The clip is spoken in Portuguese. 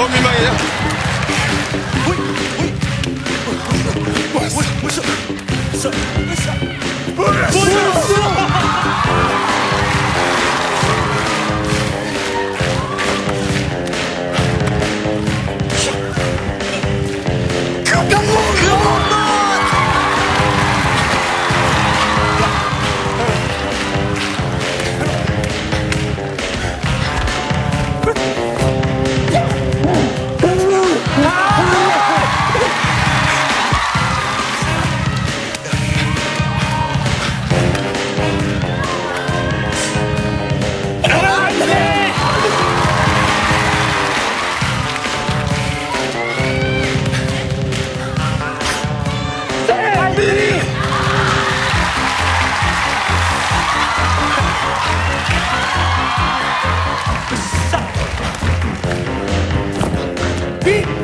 Oh, wie beat